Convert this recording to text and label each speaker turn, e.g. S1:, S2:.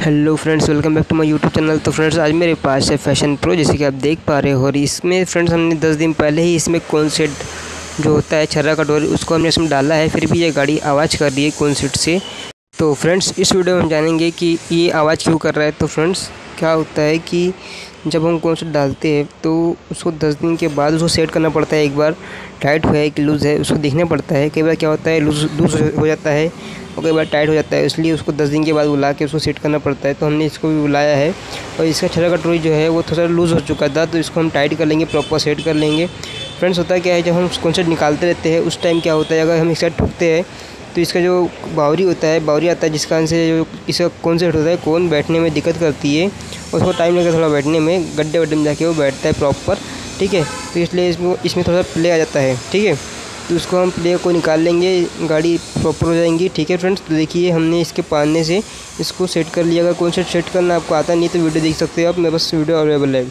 S1: Hello friends welcome back to my YouTube channel तो friends आज मेरे पास है फ़ैशन प्रो जैसे कि आप देख पा रहे हो, और इसमें फ्रेंड्स हमने 10 दिन पहले ही इसमें कौन सेट जो होता है, छर्रा का डोर उसको हमने इसमें डाला है, फिर भी ये गाड़ी आवाज़ कर रही है कौन सेट से। तो फ्रेंड्स इस वीडियो में हम जानेंगे कि ये आवाज़ क्यों कर रहा है। तो फ्रेंड्स क्या होता है कि जब हम कौन सा डालते हैं तो उसको दस दिन के बाद उसको सेट करना पड़ता है एक बार। टाइट हुआ है कि लूज़ है, उसको देखना पड़ता है। कई बार क्या होता है लूज़ लूज़ हो जाता है। और कई बार टाइट हो जाता है, इसलिए उसको दस दिन के बाद बुला के उसको सेट करना पड़ता है। तो हमने इसको भी बुलाया है और इसका छड़ा का ट्रोई जो है, वो थोड़ा लूज़ हो चुका था तो इसको हम टाइट कर लेंगे, प्रॉपर सेट कर लेंगे। फ्रेंड्स, होता क्या है, जब हम कॉन्सर्ट निकालते रहते हैं, उस टाइम क्या होता है, अगर हम एक साइड ठुकते हैं तो इसका जो बावरी होता है बावरी आता है, जिस कारण से जो इसका कौन सेट होता है, कौन बैठने में दिक्कत करती है, उसको टाइम लगता है थोड़ा बैठने में, गड्ढे वड्ढे में जाके वो बैठता है प्रॉपर, ठीक है? तो इसलिए इसमें इसमें थोड़ा प्ले आ जाता है, ठीक है? तो उसको हम प्लेयर को निकाल लेंगे, गाड़ी प्रॉपर हो जाएँगी, ठीक है फ्रेंड्स तो देखिए, हमने इसके पालने से इसको सेट कर लिया। अगर कौन सा सेट करना आपको आता नहीं तो वीडियो देख सकते हो आप। मेरे पास वीडियो अवेलेबल है।